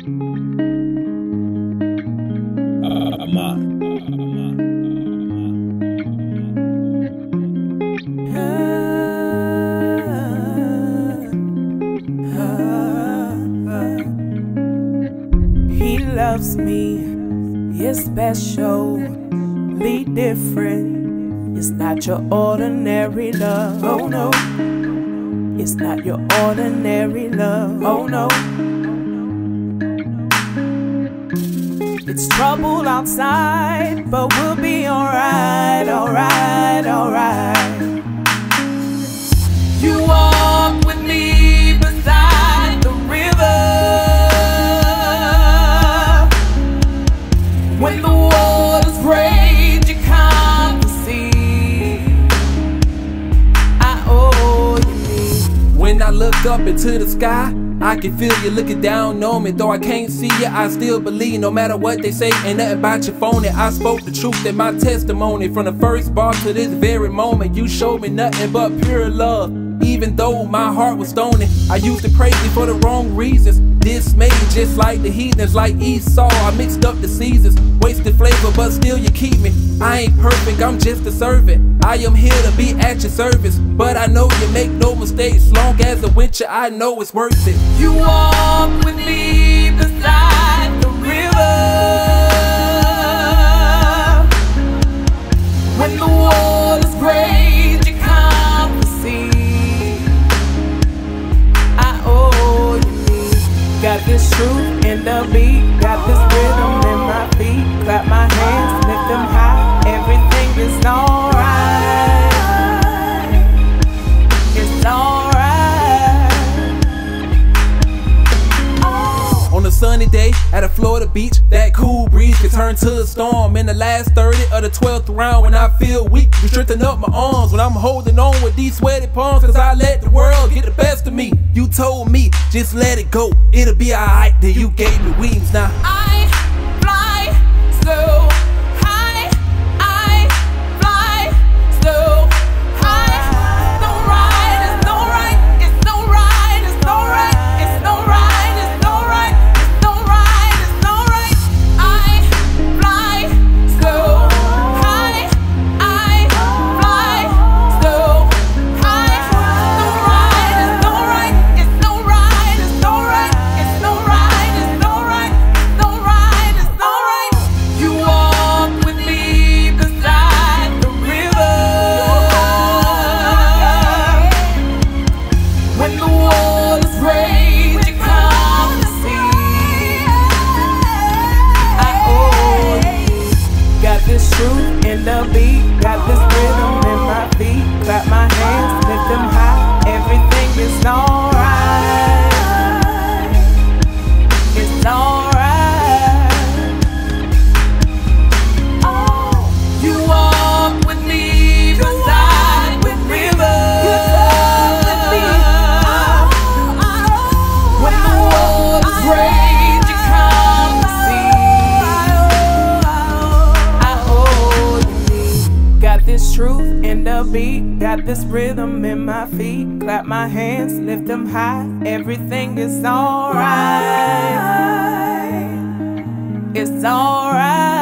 He loves me, it's specially different. It's not your ordinary love, oh no. It's not your ordinary love, oh no. It's trouble outside, but we'll be alright, alright, up into the sky, I can feel you looking down on me. Though I can't see you, I still believe no matter what they say. Ain't nothing about your phony. I spoke the truth in my testimony. From the first bar to this very moment, you showed me nothing but pure love. Even though my heart was stony, I used to crazy for the wrong reasons. Dismayed just like the heathens, like Esau. I mixed up the seasons, wasted flavor, but still you keep me. I ain't perfect, I'm just a servant. I am here to be at your service, but I know you make no mistakes. Long as the winter, I know it's worth it. You walk Got this truth in the beat, got this rhythm in my feet. Clap my hands, lift them high. Sunny day at a Florida beach, that cool breeze can turn to a storm. In the last 30 of the 12th round, when I feel weak, you strengthen up my arms. When I'm holding on with these sweaty palms, cause I let the world get the best of me. You told me, just let it go, it'll be alright. Then you gave me wings now. I fly so the beat, got this rhythm truth in the beat, got this rhythm in my feet. Clap my hands, lift them high. Everything is alright. It's alright.